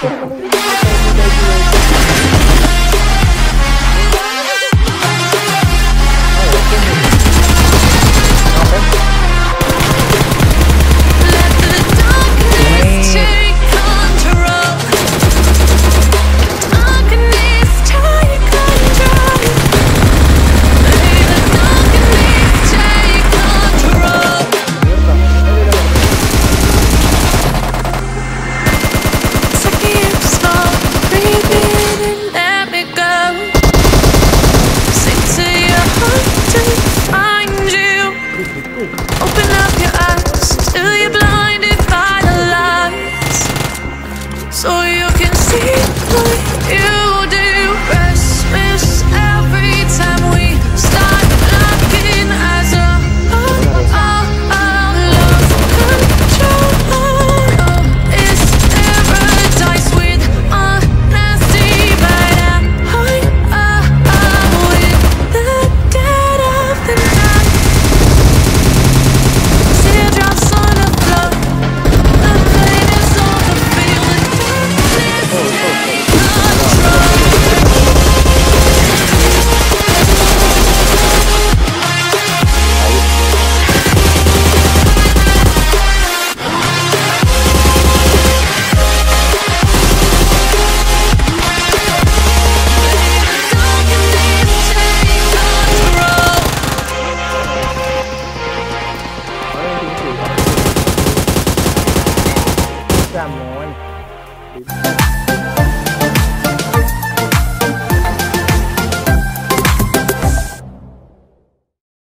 Thank you. Come on.